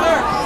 Sir!